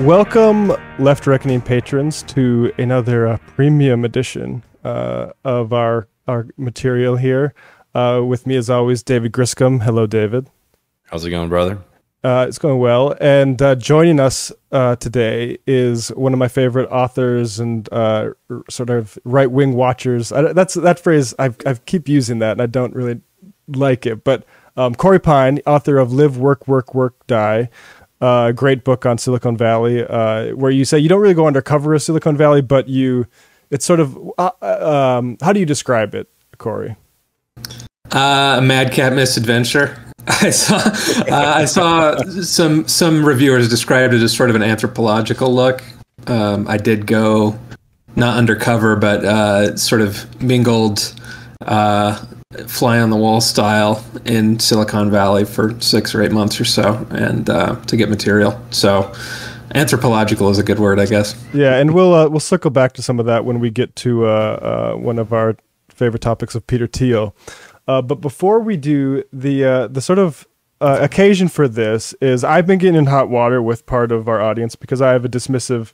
Welcome, Left Reckoning patrons, to another uh, premium edition uh, of our our material here. Uh, with me, as always, David Griscom. Hello, David. How's it going, brother? Uh, it's going well. And uh, joining us uh, today is one of my favorite authors and uh, sort of right wing watchers. I, that's that phrase. I I keep using that, and I don't really like it. But um, Corey Pein, author of "Live, Work, Work, Work, Die." Uh, great book on Silicon Valley, uh, where you say you don't really go undercover of Silicon Valley, but you, it's sort of, uh, um, how do you describe it, Corey? Uh, madcap misadventure. I saw, uh, I saw some some reviewers described it as sort of an anthropological look. Um, I did go not undercover, but uh, sort of mingled uh, fly on the wall style in Silicon Valley for six or eight months or so, and uh, to get material. So, anthropological is a good word, I guess. Yeah, and we'll uh, we'll circle back to some of that when we get to uh, uh, one of our favorite topics of Peter Thiel. Uh, but before we do, the uh, the sort of occasion for this is I've been getting in hot water with part of our audience because I have a dismissive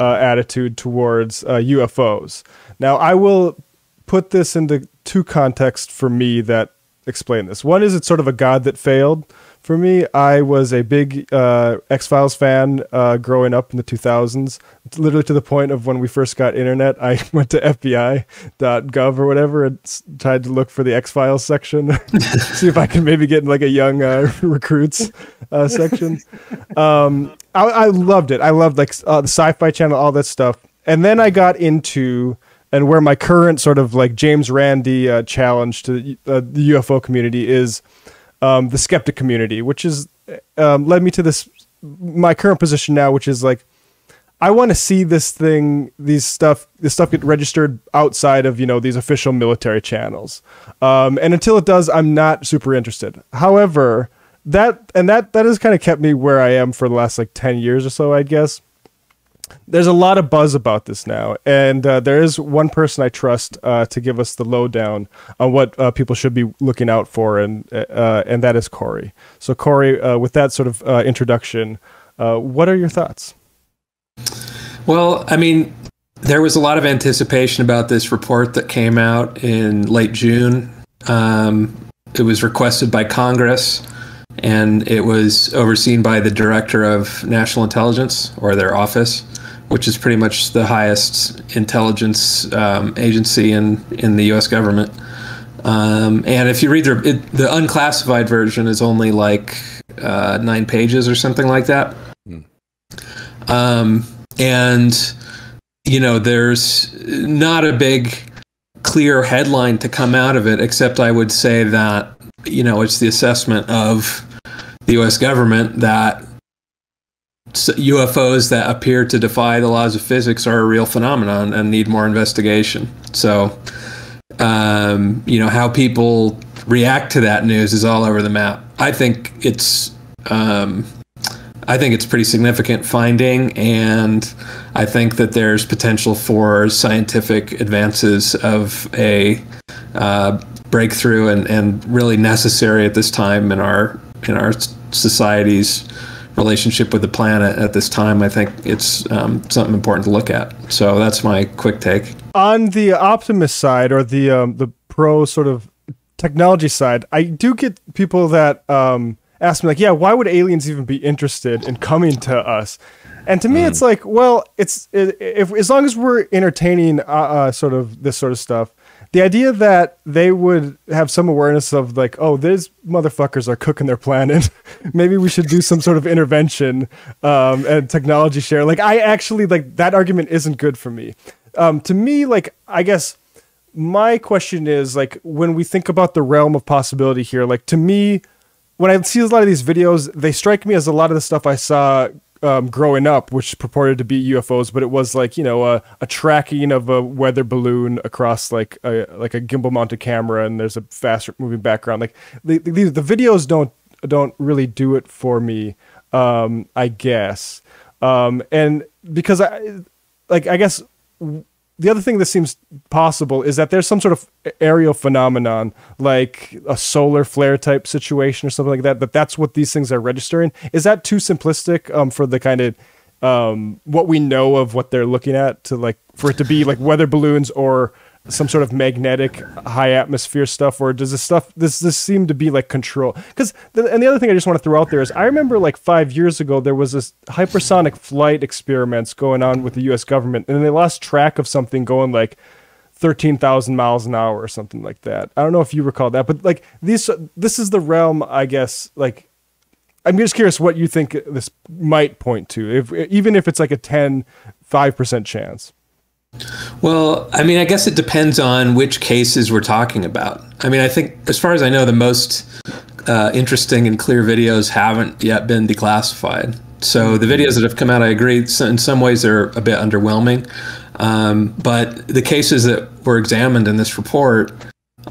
attitude towards UFOs. Now, I will put this into two contexts for me that explain this. One is it's sort of a god that failed. For me, I was a big uh, X Files fan uh, growing up in the 2000s, literally to the point of when we first got internet, I went to FBI.gov or whatever and tried to look for the X Files section, see if I can maybe get in like a young uh, recruits uh, section. Um, I, I loved it. I loved like uh, the Sci Fi Channel, all that stuff. And then I got into and where my current sort of like James Randi uh, challenge to uh, the UFO community is um, the skeptic community, which is um, led me to this my current position now, which is like I want to see this thing, these stuff, this stuff get registered outside of you know these official military channels, um, and until it does, I'm not super interested. However, that and that that has kind of kept me where I am for the last like ten years or so, I guess there's a lot of buzz about this now, and uh, there is one person I trust uh, to give us the lowdown on what uh, people should be looking out for, and uh, and that is Corey. So Corey, uh, with that sort of uh, introduction, what are your thoughts? Well, I mean, there was a lot of anticipation about this report that came out in late June. Um, it was requested by Congress and it was overseen by the Director of National Intelligence or their office, which is pretty much the highest intelligence um, agency in, in the US government. Um, and if you read the, it, the unclassified version is only like uh, nine pages or something like that. Um, and you know, there's not a big clear headline to come out of it, except I would say that you know it's the assessment of the U.S. government that UFOs that appear to defy the laws of physics are a real phenomenon and need more investigation. So, um, you know, how people react to that news is all over the map. I think it's um, I think it's pretty significant finding, and I think that there's potential for scientific advances of a uh, breakthrough and, and really necessary at this time in our in our society's relationship with the planet at this time. I think it's um, something important to look at. So that's my quick take. On the optimist side, or the um, the pro sort of technology side, I do get people that um, ask me like, "Yeah, why would aliens even be interested in coming to us?" And to me, it's like, well, it's it, if as long as we're entertaining uh, uh, sort of this sort of stuff, the idea that they would have some awareness of like, oh, these motherfuckers are cooking their planet. Maybe we should do some sort of intervention um, and technology share. Like, I actually like that argument isn't good for me. Um, to me, like, I guess my question is like when we think about the realm of possibility here, like to me, when I see a lot of these videos, they strike me as a lot of the stuff I saw um, growing up, which purported to be UFOs, but it was like you know a, a tracking of a weather balloon across like a like a gimbal mounted camera, and there's a fast moving background. Like the, the the videos don't don't really do it for me, um, I guess, um, and because I like I guess the other thing that seems possible is that there's some sort of aerial phenomenon like a solar flare type situation or something like that that that's what these things are registering. Is that too simplistic um, for the kind of um, what we know of what they're looking at to like for it to be like weather balloons or some sort of magnetic high atmosphere stuff or does this stuff this this seem to be like control because and the other thing i just want to throw out there is i remember like five years ago there was this hypersonic flight experiments going on with the us government and they lost track of something going like 13,000 miles an hour or something like that. I don't know if you recall that, but like these, this is the realm, I guess, like, I'm just curious what you think this might point to, if even if it's like a 10, 5% chance. Well, I mean, I guess it depends on which cases we're talking about. I mean, I think, as far as I know, the most uh, interesting and clear videos haven't yet been declassified. So the videos that have come out, I agree, in some ways they're a bit underwhelming. Um, but the cases that were examined in this report,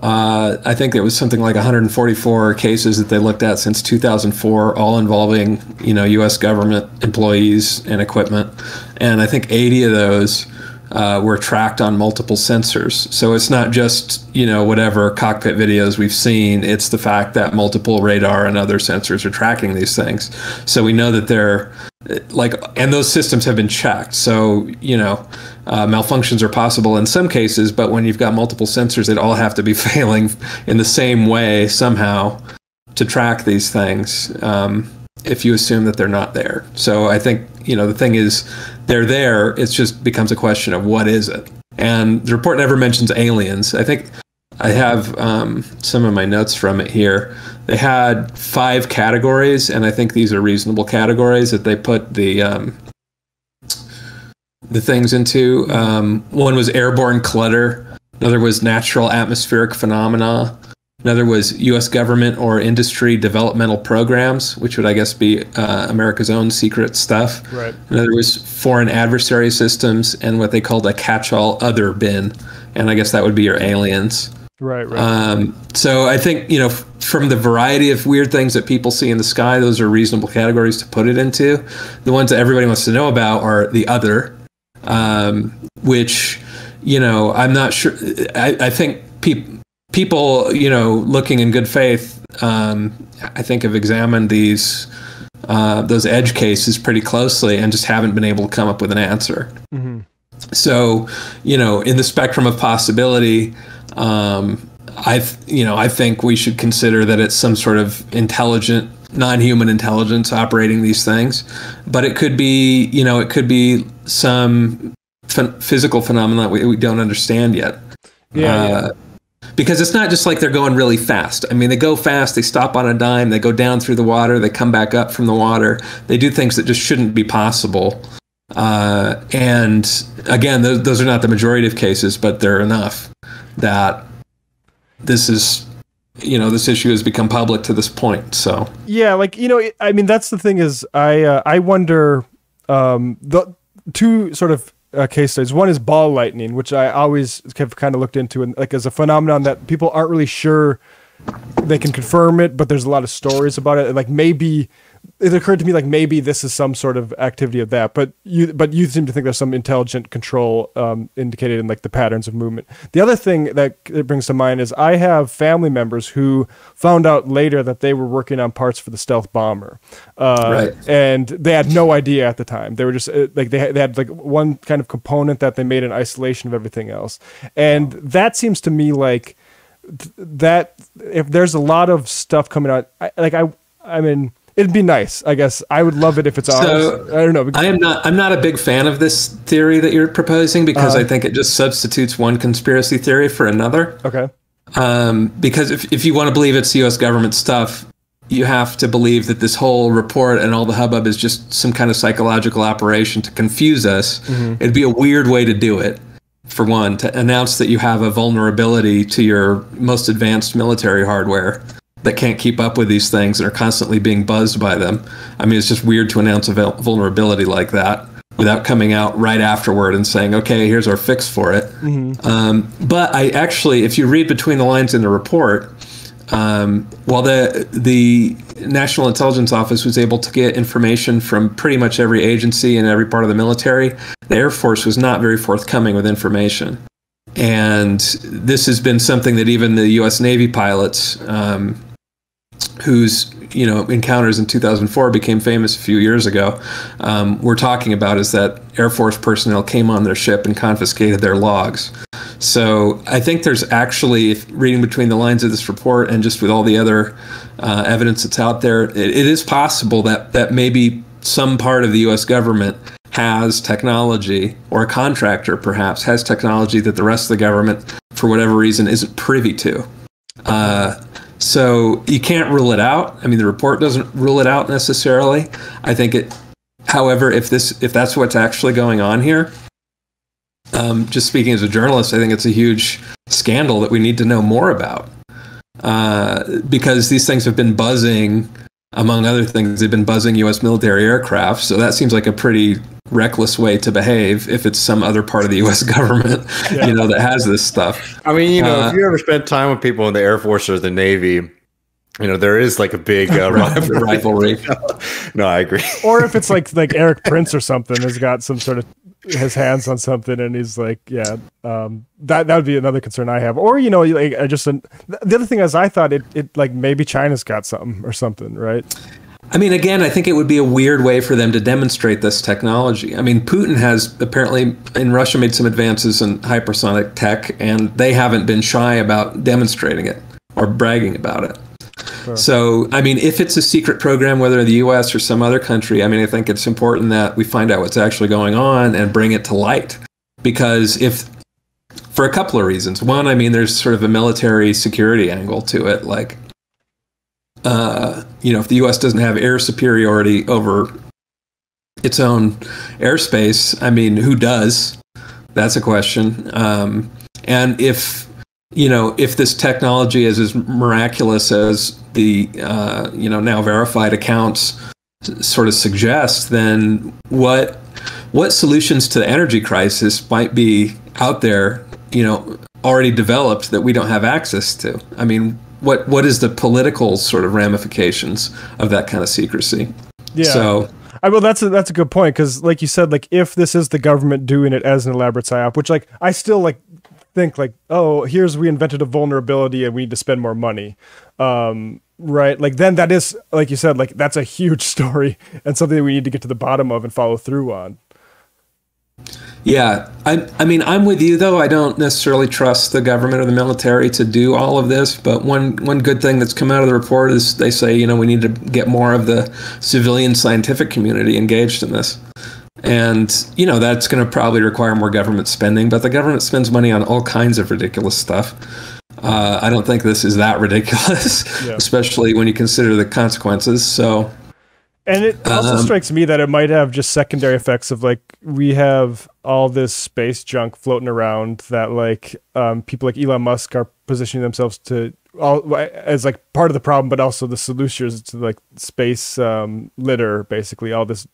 uh, I think it was something like 144 cases that they looked at since 2004, all involving you know U.S. government employees and equipment, and I think 80 of those uh, were tracked on multiple sensors. So it's not just you know whatever cockpit videos we've seen. It's the fact that multiple radar and other sensors are tracking these things. So we know that they're like, and those systems have been checked. So you know uh, malfunctions are possible in some cases, but when you've got multiple sensors, they all have to be failing in the same way somehow to track these things. Um, if you assume that they're not there. So I think, you know, the thing is they're there. It just becomes a question of what is it? And the report never mentions aliens. I think I have um, some of my notes from it here. They had five categories, and I think these are reasonable categories that they put the um, the things into. Um, one was airborne clutter. Another was natural atmospheric phenomena. Another was U.S. government or industry developmental programs, which would, I guess, be uh, America's own secret stuff. Right. Another was foreign adversary systems and what they called a catch-all other bin, and I guess that would be your aliens. Right. Right. Um, so I think you know, f- from the variety of weird things that people see in the sky, those are reasonable categories to put it into. The ones that everybody wants to know about are the other, um, which you know, I'm not sure. I, I think people people, you know, looking in good faith, um, I think have examined these uh, those edge cases pretty closely and just haven't been able to come up with an answer. Mm-hmm. So, you know, in the spectrum of possibility, um, I, you know, I think we should consider that it's some sort of intelligent, non-human intelligence operating these things, but it could be, you know, it could be some physical phenomenon that we, we don't understand yet. Yeah, uh, yeah because it's not just like they're going really fast. I mean, they go fast, they stop on a dime, they go down through the water, they come back up from the water. They do things that just shouldn't be possible. Uh, and again, those, those are not the majority of cases, but they're enough that this is you know this issue has become public to this point so yeah like you know i mean that's the thing is i uh, i wonder um the two sort of uh, case studies. One is ball lightning, which I always have kind of looked into, and like as a phenomenon that people aren't really sure they can confirm it, but there's a lot of stories about it. And like maybe it occurred to me like maybe this is some sort of activity of that but you but you seem to think there's some intelligent control um, indicated in like the patterns of movement. The other thing that it brings to mind is i have family members who found out later that they were working on parts for the stealth bomber. Uh, right. and they had no idea at the time. They were just uh, like they had, they had like one kind of component that they made in isolation of everything else. And that seems to me like that if there's a lot of stuff coming out I, like i i mean It'd be nice, I guess. I would love it if it's so, ours. I don't know. I am not. I'm not a big fan of this theory that you're proposing because uh, I think it just substitutes one conspiracy theory for another. Okay. Um, because if if you want to believe it's U.S. government stuff, you have to believe that this whole report and all the hubbub is just some kind of psychological operation to confuse us. Mm-hmm. It'd be a weird way to do it. For one, to announce that you have a vulnerability to your most advanced military hardware that can't keep up with these things and are constantly being buzzed by them. I mean, it's just weird to announce a vulnerability like that without coming out right afterward and saying, okay, here's our fix for it. Mm-hmm. Um, but I actually, if you read between the lines in the report, um, while the the National Intelligence Office was able to get information from pretty much every agency and every part of the military, the Air Force was not very forthcoming with information. And this has been something that even the U.S. Navy pilots um, whose you know encounters in 2004 became famous a few years ago um, were talking about is that Air Force personnel came on their ship and confiscated their logs. So I think there's actually, reading between the lines of this report and just with all the other uh, evidence that's out there, it, it is possible that that maybe some part of the U.S. government has technology, or a contractor perhaps has technology that the rest of the government, for whatever reason, isn't privy to. Uh, so you can't rule it out. I mean, the report doesn't rule it out necessarily. I think it, however, if this if that's what's actually going on here, um, just speaking as a journalist, I think it's a huge scandal that we need to know more about uh, because these things have been buzzing. Among other things, they've been buzzing U.S. military aircraft. So that seems like a pretty reckless way to behave if it's some other part of the U.S. government, yeah. you know, that has this stuff. I mean, you know, uh, if you ever spent time with people in the Air Force or the Navy, you know, there is like a big uh, rivalry. no, I agree. or if it's like like Erik Prince or something has got some sort of his hands on something and he's like, yeah, um, that that would be another concern I have. Or you know, like I just the other thing is I thought it it like maybe China's got something or something, right? I mean, again, I think it would be a weird way for them to demonstrate this technology. I mean, Putin has apparently in Russia made some advances in hypersonic tech, and they haven't been shy about demonstrating it or bragging about it. Sure. So, I mean, if it's a secret program, whether the U.S. or some other country, I mean, I think it's important that we find out what's actually going on and bring it to light. Because if, for a couple of reasons, one, I mean, there's sort of a military security angle to it. Like, uh, you know, if the U.S. doesn't have air superiority over its own airspace, I mean, who does? That's a question. Um, and if you know, if this technology is as miraculous as the uh, you know now verified accounts sort of suggest, then what what solutions to the energy crisis might be out there, you know, already developed that we don't have access to? I mean, what what is the political sort of ramifications of that kind of secrecy? Yeah. So I well, that's a, that's a good point because, like you said, like if this is the government doing it as an elaborate psyop, which like I still like think like, oh, here's we invented a vulnerability and we need to spend more money. Um, right. Like then that is, like you said, like that's a huge story and something we need to get to the bottom of and follow through on. Yeah, I, I mean, I'm with you though. I don't necessarily trust the government or the military to do all of this. But one one good thing that's come out of the report is they say, you know, we need to get more of the civilian scientific community engaged in this. And, you know, that's going to probably require more government spending, but the government spends money on all kinds of ridiculous stuff. Uh, I don't think this is that ridiculous, yeah. especially when you consider the consequences. So, and it also um, strikes me that it might have just secondary effects of like we have all this space junk floating around that like um, people like Elon Musk are positioning themselves to all as like part of the problem, but also the solutions to like space um, litter, basically all this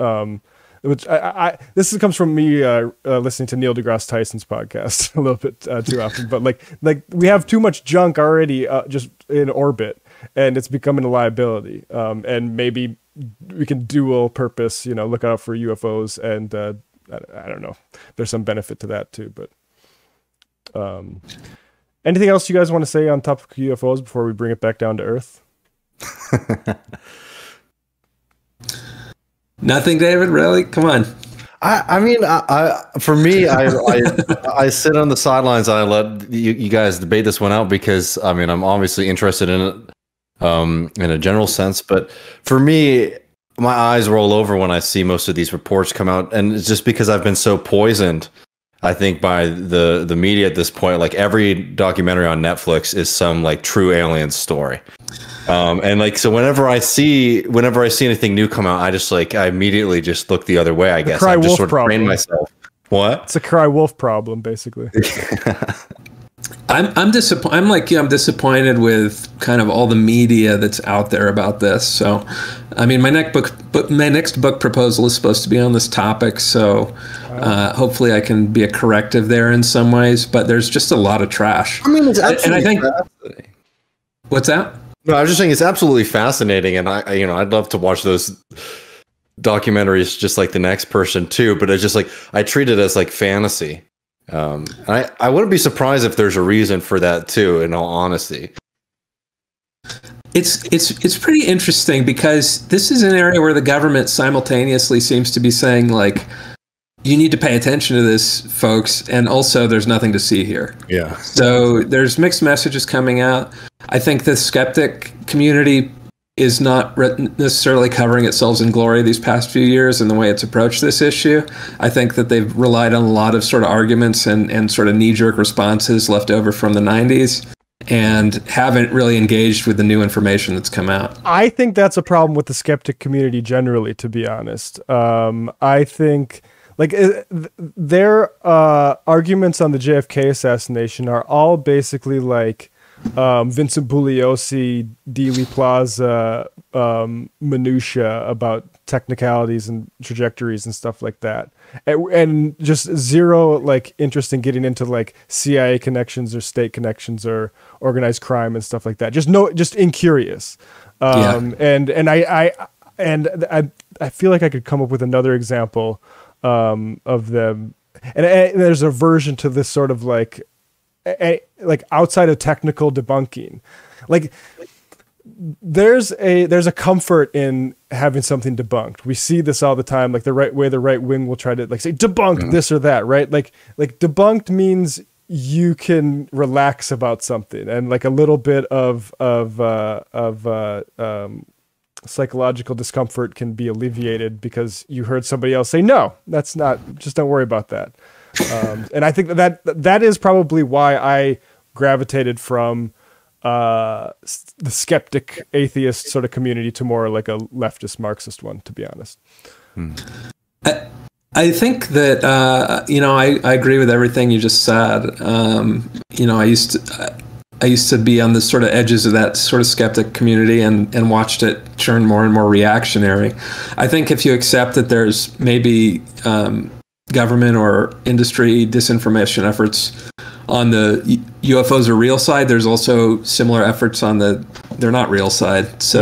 um, which I, I this comes from me uh, uh, listening to Neil deGrasse Tyson's podcast a little bit uh, too often. But like like we have too much junk already uh, just in orbit, and it's becoming a liability. Um, and maybe we can dual purpose. You know, look out for UFOs, and uh, I, I, don't know. There's some benefit to that too. But um, anything else you guys want to say on topic of UFOs before we bring it back down to Earth? Nothing, David. Really? Come on. I, I mean, I, I, for me, I, I, I sit on the sidelines and I let you, you, guys debate this one out because I mean, I'm obviously interested in it, um, in a general sense. But for me, my eyes roll over when I see most of these reports come out, and it's just because I've been so poisoned. I think by the the media at this point, like every documentary on Netflix is some like true alien story. Um, and like so, whenever I see whenever I see anything new come out, I just like I immediately just look the other way. I the guess I just sort of problem. train myself. What? It's a cry wolf problem, basically. I'm I'm disappointed. I'm like I'm disappointed with kind of all the media that's out there about this. So, I mean, my next book, but my next book proposal is supposed to be on this topic. So, uh, hopefully, I can be a corrective there in some ways. But there's just a lot of trash. I mean, it's and I think what's that? No, I was just saying it's absolutely fascinating, and I, you know, I'd love to watch those documentaries just like the next person too. But it's just like I treat it as like fantasy. Um, I I wouldn't be surprised if there's a reason for that too. In all honesty, it's it's it's pretty interesting because this is an area where the government simultaneously seems to be saying like you need to pay attention to this folks and also there's nothing to see here Yeah. so there's mixed messages coming out i think the skeptic community is not necessarily covering itself in glory these past few years in the way it's approached this issue i think that they've relied on a lot of sort of arguments and, and sort of knee-jerk responses left over from the 90s and haven't really engaged with the new information that's come out I think that's a problem with the skeptic community generally, to be honest. Um, I think like uh, their uh, arguments on the JFK assassination are all basically like um, Vincent Bugliosi, Dealey Plaza um, minutia about technicalities and trajectories and stuff like that, and, and just zero like interest in getting into like CIA connections or state connections or organized crime and stuff like that. Just no, just incurious. Um, and and I, I and I I feel like I could come up with another example um, of them. And, and there's a version to this sort of like a, like outside of technical debunking, like there's a there's a comfort in having something debunked. We see this all the time, like the right way the right wing will try to like say debunk this or that, right? Like like debunked means you can relax about something and like a little bit of of uh, of uh, um, psychological discomfort can be alleviated because you heard somebody else say no that's not just don't worry about that um, and i think that, that is probably why i gravitated from uh, the skeptic atheist sort of community to more like a leftist marxist one to be honest I, I think that uh, you know I, I agree with everything you just said. Um, you know I used to I used to be on the sort of edges of that sort of skeptic community and and watched it turn more and more reactionary. I think if you accept that there's maybe um, government or industry disinformation efforts on the UFOs are real side, there's also similar efforts on the they're not real side. So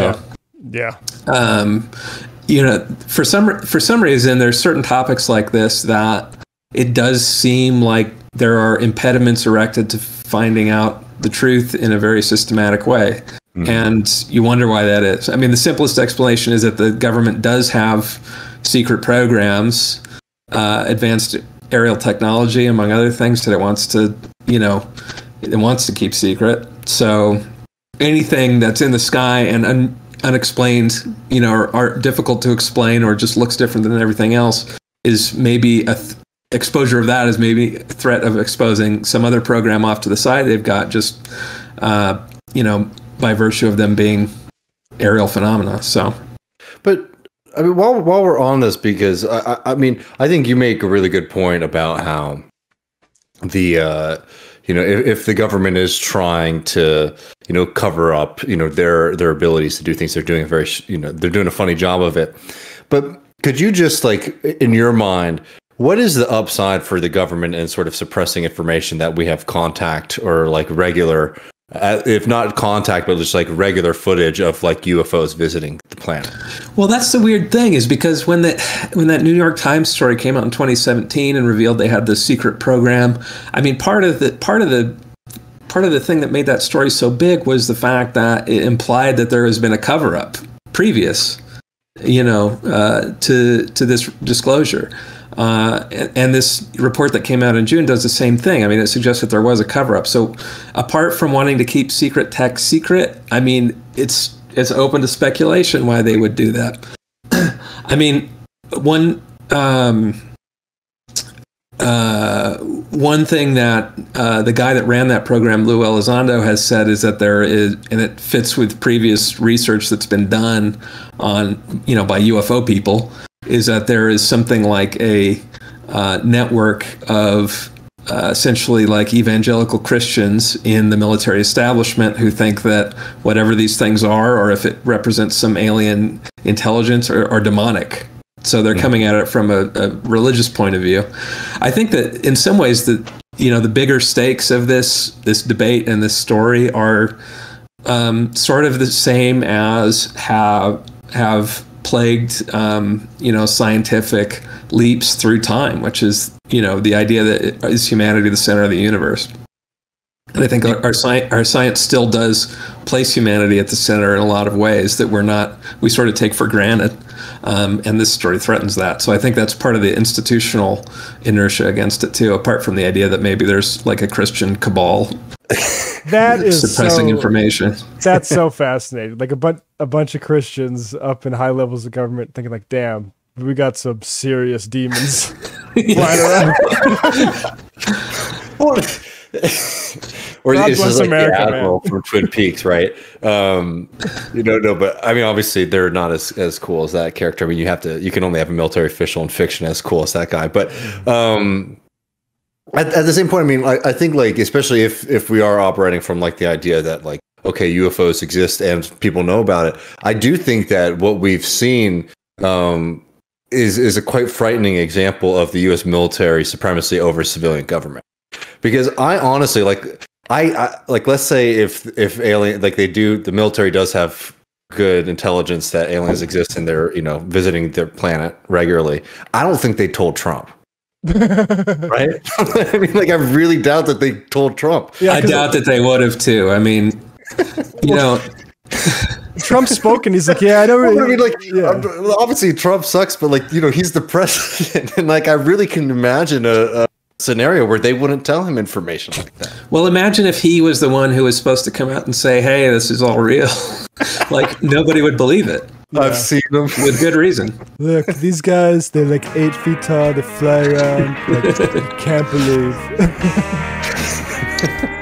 yeah. Um, you know, for some for some reason, there's certain topics like this that it does seem like there are impediments erected to finding out the truth in a very systematic way, and you wonder why that is. I mean, the simplest explanation is that the government does have secret programs, uh, advanced aerial technology, among other things, that it wants to, you know, it wants to keep secret. So anything that's in the sky and un- unexplained, you know, or, or difficult to explain, or just looks different than everything else, is maybe a th- exposure of that is maybe a threat of exposing some other program off to the side they've got just, uh, you know, by virtue of them being aerial phenomena. So But I mean, while while we're on this, because I, I, mean, I think you make a really good point about how the uh, you know if, if the government is trying to you know cover up you know their their abilities to do things, they're doing a very you know they're doing a funny job of it. But could you just like in your mind? What is the upside for the government in sort of suppressing information that we have contact or like regular, uh, if not contact, but just like regular footage of like UFOs visiting the planet? Well, that's the weird thing is because when that when that New York Times story came out in 2017 and revealed they had this secret program, I mean, part of the part of the part of the thing that made that story so big was the fact that it implied that there has been a cover up previous, you know, uh, to to this disclosure. Uh, and, and this report that came out in June does the same thing. I mean, it suggests that there was a cover up. So, apart from wanting to keep secret tech secret, I mean, it's it's open to speculation why they would do that. I mean, one um, uh, one thing that uh, the guy that ran that program, Lou Elizondo, has said is that there is, and it fits with previous research that's been done on, you know, by UFO people, is that there is something like a uh, network of uh, essentially like evangelical Christians in the military establishment who think that whatever these things are, or if it represents some alien intelligence, are, are demonic. So they're coming at it from a, a religious point of view. I think that in some ways, the you know the bigger stakes of this this debate and this story are um, sort of the same as have have plagued um, you know scientific leaps through time, which is you know the idea that is humanity the center of the universe. And I think our, our, our science still does place humanity at the center in a lot of ways that we're not, we sort of take for granted. Um, and this story threatens that. So I think that's part of the institutional inertia against it too, apart from the idea that maybe there's like a Christian cabal that is suppressing so, information. That's so fascinating. Like a, bu- a bunch of Christians up in high levels of government thinking like, damn, we got some serious demons flying around. or God this is like America, the admiral man. from Twin Peaks, right? Um, you know, no, but I mean, obviously they're not as as cool as that character. I mean, you have to, you can only have a military official in fiction as cool as that guy. But um, at, at the same point, I mean, I, I think like especially if if we are operating from like the idea that like okay, UFOs exist and people know about it. I do think that what we've seen um, is is a quite frightening example of the U.S. military supremacy over civilian government. Because I honestly like I, I like let's say if if alien like they do the military does have good intelligence that aliens exist and they're you know visiting their planet regularly. I don't think they told Trump. Right? I mean, like, I really doubt that they told Trump. Yeah, I doubt that they would have too. I mean, you know, Trump spoke and he's like, "Yeah, I don't really." I mean, like, yeah. obviously Trump sucks, but like, you know, he's the president, and like, I really can imagine a, a scenario where they wouldn't tell him information like that. Well, imagine if he was the one who was supposed to come out and say, "Hey, this is all real." like nobody would believe it. Yeah. I've seen them with good reason. Look, these guys, they're like eight feet tall, they fly around. Like, I can't believe.